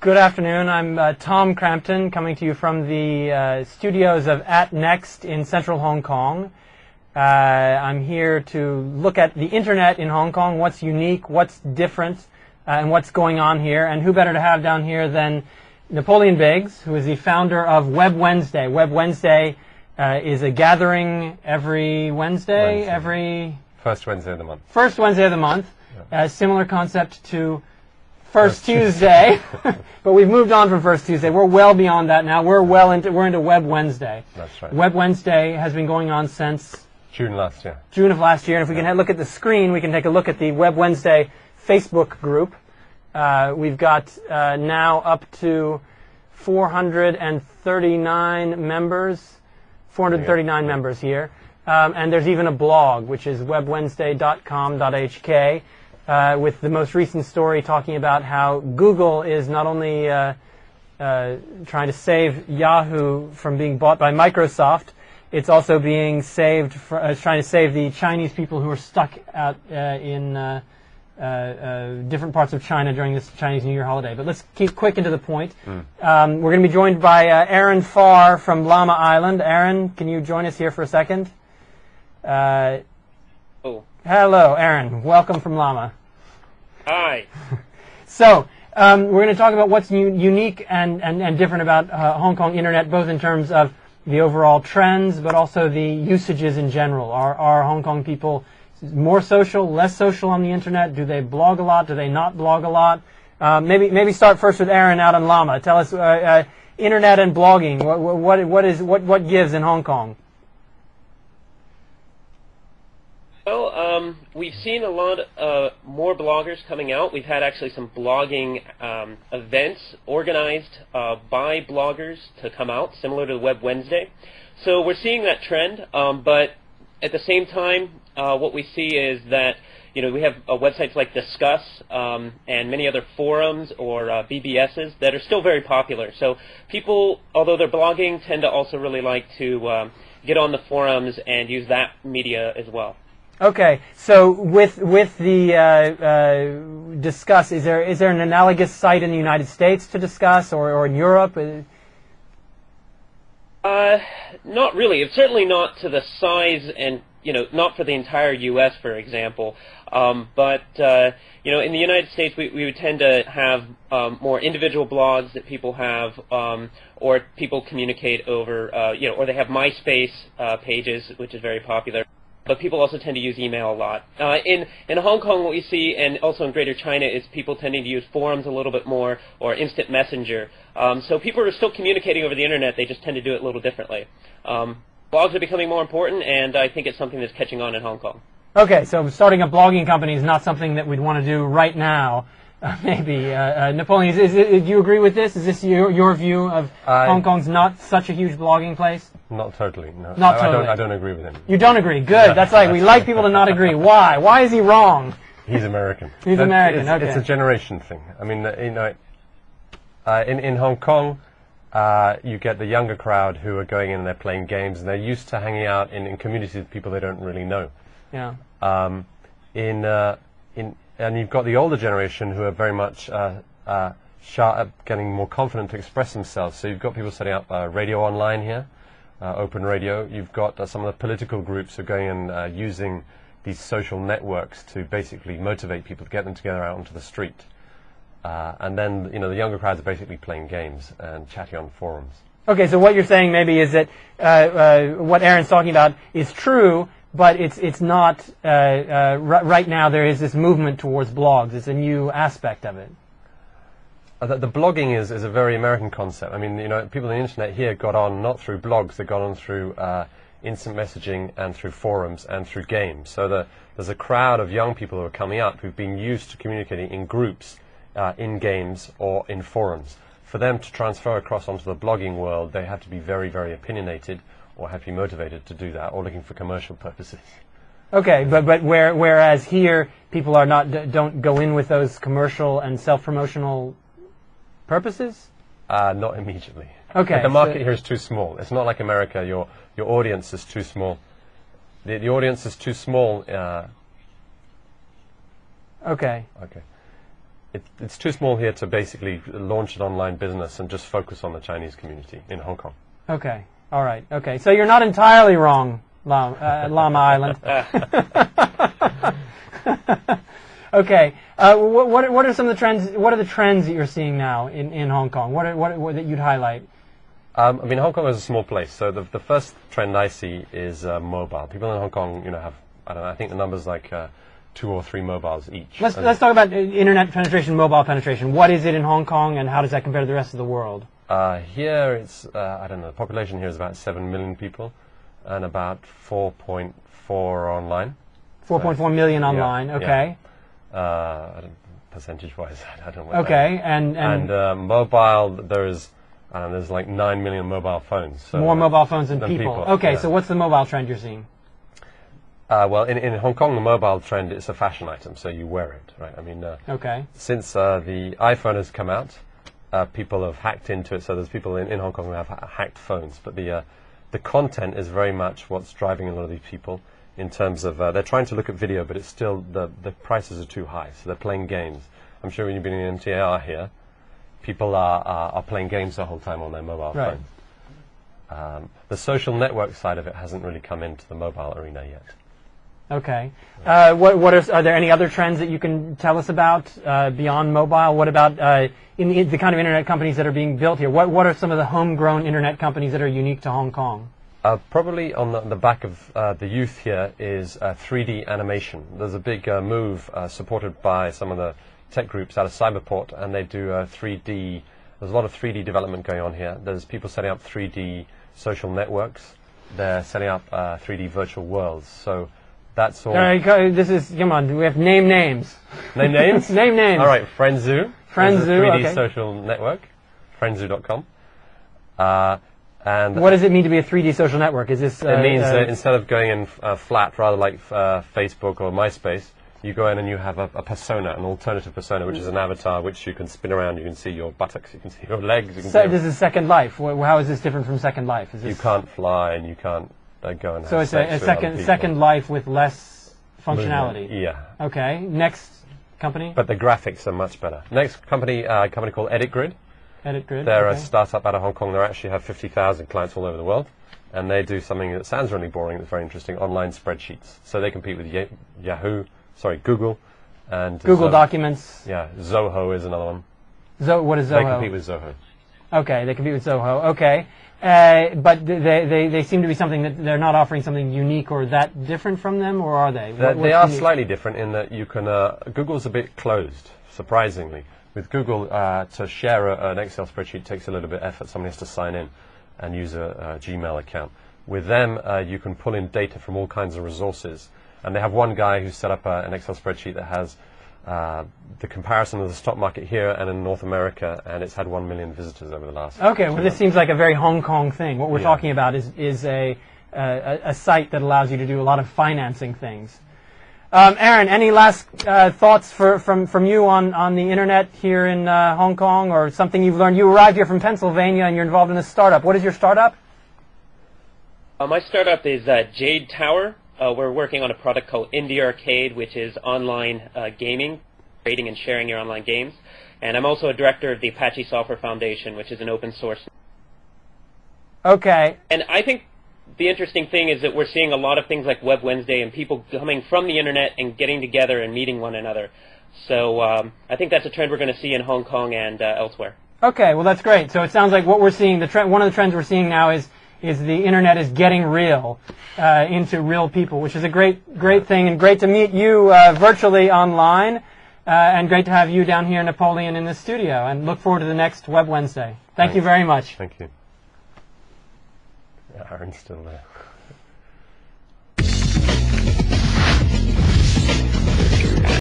Good afternoon. I'm uh, Tom Crampton, coming to you from the uh, studios of At Next in central Hong Kong. Uh, I'm here to look at the internet in Hong Kong, what's unique, what's different, uh, and what's going on here. And who better to have down here than Napoleon Biggs, who is the founder of Web Wednesday. Web Wednesday uh, is a gathering every Wednesday, Wednesday. every First Wednesday of the month. first Wednesday of the month. A similar concept to First Tuesday, but we've moved on from First Tuesday. We're well beyond that now. We're well into we're into Web Wednesday. That's right. Web Wednesday has been going on since June last year. June of last year. And if we can look at the screen, we can take a look at the Web Wednesday Facebook group. Uh, we've got uh, now up to 439 members, 439 members here. Um, and there's even a blog, which is webwednesday.com.hk, uh, with the most recent story talking about how Google is not only uh, uh, trying to save Yahoo from being bought by Microsoft, it's also being saved, fr- uh, trying to save the Chinese people who are stuck out uh, in uh, uh, uh, different parts of China during this Chinese New Year holiday. But let's keep quick and to the point. Um, we're going to be joined by uh, Aaron Farr from Lamma Island. Aaron, can you join us here for a second? Uh, Oh, hello, Aaron. Welcome from Lamma. hi. So, um, we're going to talk about what's u- unique and, and, and different about uh, Hong Kong internet, both in terms of the overall trends, but also the usages in general. Are, are Hong Kong people more social, less social on the internet? Do they blog a lot? Do they not blog a lot? Um, maybe maybe start first with Aaron out on Lamma. Tell us uh, uh, internet and blogging. What, what what is what what gives in Hong Kong? Well, um, we've seen a lot uh, more bloggers coming out. We've had actually some blogging um, events organized uh, by bloggers to come out, similar to Web Wednesday. So we're seeing that trend, um, but at the same time, uh, what we see is that you know we have uh, websites like Discuss um, and many other forums or uh, BBSs that are still very popular. So people, although they're blogging, tend to also really like to um, get on the forums and use that media as well. Okay, so with with the uh, uh, discuss, is there is there an analogous site in the United States to discuss, or, or in Europe? Uh, Uh, not really. It's certainly not to the size and you know not for the entire U.S. for example. Um, but uh, you know in the United States we, we would tend to have um, more individual blogs that people have, um, or people communicate over uh, you know, or they have MySpace pages, which is very popular. But people also tend to use email a lot. Uh, in in Hong Kong, what we see, and also in Greater China, is people tending to use forums a little bit more or instant messenger. Um, so people are still communicating over the internet. They just tend to do it a little differently. Um, blogs are becoming more important, and I think it's something that's catching on in Hong Kong. okay, so starting a blogging company is not something that we'd want to do right now. Uh, maybe uh, uh, Napoleon, is, is, do you agree with this? Is this your your view of I- Hong Kong's not such a huge blogging place? Not totally. No. Not I, I don't. I don't agree with him. You don't agree? Good. Yeah, that's like we like people to not agree. Why? Why is he wrong? He's American. He's That- American, It's, okay. it's a generation thing. I mean, uh, you know, uh, in in Hong Kong, uh, you get the younger crowd who are going in and they're playing games and they're used to hanging out in, in communities with people they don't really know. Yeah. um, in uh, in and you've got the older generation who are very much uh, uh, getting more confident to express themselves. So you've got people setting up uh, radio online here, uh, open radio. You've got uh, some of the political groups who are going and uh, using these social networks to basically motivate people to get them together out onto the street. And then you know the younger crowds are basically playing games and chatting on forums. Okay, so what you're saying maybe is that what Aaron's talking about is true, but it's it's not uh, uh, right now. There is this movement towards blogs. It's a new aspect of it. Uh, the, the blogging is, is a very American concept. I mean, you know, people on the internet here got on not through blogs, they got on through uh, instant messaging and through forums and through games. So the, there's a crowd of young people who are coming up who've been used to communicating in groups, uh, in games or in forums. For them to transfer across onto the blogging world, they have to be very, very opinionated or have to be motivated to do that or looking for commercial purposes. Okay, but but where, whereas here people are not don't go in with those commercial and self promotional purposes. Uh, not immediately. Okay, But the market so- here is too small. It's not like America. Your your audience is too small. The, the audience is too small. Uh, Okay. okay. it, it's too small here to basically launch an online business and just focus on the Chinese community in Hong Kong. Okay. All right. Okay. So you're not entirely wrong, Lamma, uh, Lamma Island. okay. Uh, what, what, are some of the trends? What are the trends that you're seeing now in, in Hong Kong? What, are, what, what that you'd highlight? Um, I mean, Hong Kong is a small place, so the, the first trend I see is uh, mobile. People in Hong Kong, you know, have I don't know. I think the number's like uh, two or three mobiles each. Let's And- let's talk about uh, internet penetration, mobile penetration. What is it in Hong Kong, and how does that compare to the rest of the world? Uh, here it's, uh, I don't know, the population here is about 7 million people and about 4.4 are online. 4.4 million online. yeah. Okay. Uh, I don't, percentage-wise, I don't know Okay. And and, And uh, mobile, there's, there's like 9 million mobile phones. So more mobile phones than, than people. people, Okay. yeah. So what's the mobile trend you're seeing? Uh, well, in, in Hong Kong, the mobile trend is a fashion item, so you wear it, right? I mean, uh, Okay. since uh, the iPhone has come out, uh, people have hacked into it. So there's people in, in Hong Kong who have ha- hacked phones, but the uh, the content is very much what's driving a lot of these people. In terms of uh, they're trying to look at video, but it's still the the prices are too high, so they're playing games. I'm sure when you've been in MTR here, people are, are are playing games the whole time on their mobile Right. phones. Um, the social network side of it hasn't really come into the mobile arena yet. Okay. Uh, what, what are, are there any other trends that you can tell us about uh, beyond mobile? What about uh, in the, the kind of internet companies that are being built here? What, what are some of the homegrown internet companies that are unique to Hong Kong? Uh, probably on the, the back of uh, the youth here is uh, 3D animation. There's a big uh, move uh, supported by some of the tech groups out of Cyberport, and they do uh, 3D. There's a lot of 3D development going on here. There's people setting up 3D social networks. They're setting up uh, 3D virtual worlds. So that's all. All right, this is come on. We have name names. Name names? Name names. All right, Frenzoo. Frenzoo, is a 3D okay. social network. Frenzoo.com. Uh, and What does it mean to be a 3D social network? Is this? Uh, It means uh, that instead of going in uh, flat, rather like uh, Facebook or MySpace, you go in and you have a, a persona, an alternative persona, which is an avatar which you can spin around. You can see your buttocks, you can see your legs. You, can se- see this is Second Life. Wh- How is this different from Second Life? Is you can't fly and you can't uh, go and so it's a, a second. Second Life with less Movement. functionality. Yeah, Okay. Next company. but the graphics are much better. Next company, uh, a company called EditGrid. Edit Grid. They're okay. a startup out of Hong Kong. They actually have 50,000 clients all over the world. And they do something that sounds really boring, that's very interesting, online spreadsheets. So they compete with Yahoo, sorry, Google, and Google Zo- Documents. Yeah, Zoho is another one. Zo- what is Zoho? They Zoho? compete with Zoho. Okay, they compete with Zoho. Okay, uh, but they, they they seem to be something that they're not offering something unique or that different from them, or are they? They, What- they are unique? slightly different in that you can. Uh, Google's a bit closed, surprisingly. With Google, uh, to share a, an Excel spreadsheet takes a little bit of effort. Somebody has to sign in and use a, a Gmail account. With them, uh, you can pull in data from all kinds of resources. And they have one guy who set up uh, an Excel spreadsheet that has uh, the comparison of the stock market here and in North America, and it's had one million visitors over the last. Okay, two well, this seems like a very Hong Kong thing. What we're Yeah. talking about is is a, a a site that allows you to do a lot of financing things. Um, Aaron, any last uh, thoughts for, from from you on, on the internet here in uh, Hong Kong, or something you've learned? You arrived here from Pennsylvania, and you're involved in a startup. What is your startup? Uh, my startup is uh, Jade Tower. Uh, we're working on a product called Indie Arcade, which is online uh, gaming, creating and sharing your online games. And I'm also a director of the Apache Software Foundation, which is an open source. Okay, And I think the interesting thing is that we're seeing a lot of things like Web Wednesday and people coming from the internet and getting together and meeting one another. So um, I think that's a trend we're going to see in Hong Kong and uh, elsewhere. Okay, well that's great. So it sounds like what we're seeing, the tre- one of the trends we're seeing now is is the internet is getting real uh, into real people, which is a great great thing, and great to meet you uh, virtually online, uh, and great to have you down here, Napoleon, in the studio. And look forward to the next Web Wednesday. Thank you very much. Thank you. Yeah, Aaron's still there.